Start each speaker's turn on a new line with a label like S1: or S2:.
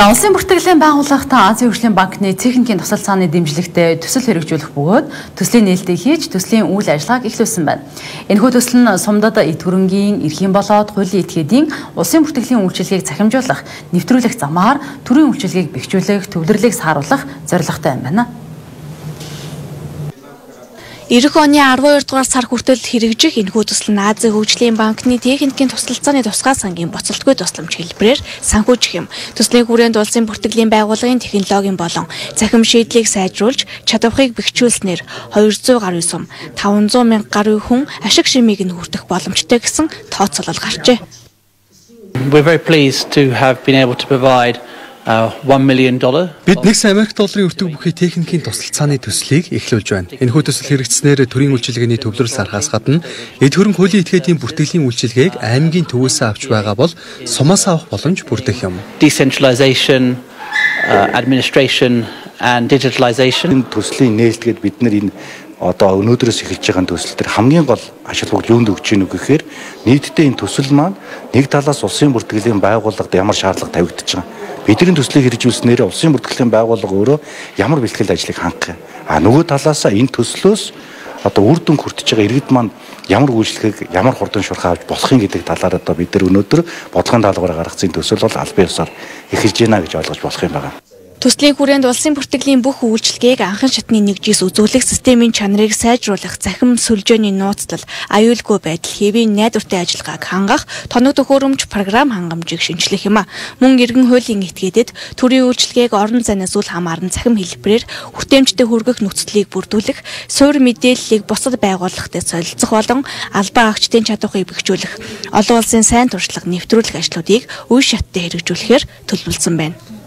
S1: За улсын бүртгэлийн байгууллагатай Азийн хөгжлийн банкны техникийн тусалцааны дэмжлэгтэй төсөл хэрэгжүүлэх бөгөөд төслийн нээлтийг хийж төслийн үйл ажиллагааг эхлүүлсэн байна. Энэхүү төсөл нь сумдад эд хөрөнгийн эрхийн болоод хуулийн этгээдийн улсын бүртгэлийн үйлчилгээг цахимжуулах, нэвтрүүлэх замаар төрийн үйлчилгээг бэхжүүлэх, төвлөрлийг сааруулах зорилготой юм байна.
S2: Ирэх оны 12 дугаар сар хүртэл хэрэгжих энэхүү төсөл нь Азийн хөгжлийн банкны техникийн тусалцааны тусгай сангийн боцолтгүй тусламж хэлбэрээр санхүүжих юм. Төслийн хүрээнд улсын бүртгэлийн байгууллагын технологийн болон цахим шийдлийг сайжруулж чадварыг бэхжүүлснээр 200 гаруй сум 500 мянга гаруй хүн ашиг шимийг нь хүртэх боломжтой гэсэн тооцоолол гарчээ.
S3: We're very pleased to have been able to provide
S4: Бид 1 сая Америк долларын өртөг бүхий техникийн тусалцааны төслийг эхлүүлж байна. Энэхүү төсөл хэрэгжснээр төрийн үйлчилгээний төвлөрөл сархаас гадна эд хөрөнгө хуулийн этгээдийн бүртгэлийн үйлчилгээг аймгийн төвөөсөө авч байгаа бол сумаас авах боломж бүрдэх юм.
S3: Decentralization, administration and digitalization
S5: төслийн нээлтгээд бид нар энэ одоо өнөөдрөөс эхэлж байгаа төсөл төр хамгийн гол ашиг бүгд юунд өгч үг гэхээр нийтдээ энэ төсөл маань нэг талаас улсын бүртгэлийн байгууллагад ямар шаардлага тавигдчихаг Бидний төслийг хэрэгжүүлснээр улсын бүртгэлийн байгууллага өөрөө ямар бэлтгэл ажлыг хангах юм. А нөгөө талаасаа энэ төслөөс одоо үр дүн хүртэж байгаа иргэд маань ямар үйлчлэгийг ямар хурдан шурхаа авч болох юм гэдэг талаар одоо бид нар өнөөдөр бодлогын даалгавар гаргацсан төсөл бол албан ёсоор эхэлж байна гэж ойлгож болох юм байна.
S2: Төслийн хүрээнд улсын бүртгэлийн бүх үйлчлэгийг анхан шатны нэгжис үзүүлэх системийн чанарыг сайжруулах, захим сүлжээний нууцлал, аюулгүй байдал, хэвийн найдвартай ажиллагааг хангах, тоног төхөөрөмж програм хангамжийг шинжлэх юм а. Мөн иргэн хуулийн этгээдэд төрийн үйлчлэгийг орон зайнаас үл хамааран захим хэлбэрээр хүртээмжтэй хүргэх нөхцөлийг бүрдүүлэх, суур мэдээллийг бусад байгууллагатай солилцох болон албан агчдын чадварыг бэхжүүлэх, олон улсын сайн туршлага нэвтрүүлэх ажлуудыг үе шаттай хэрэгжүүлэхээр төлөвлөсөн байна.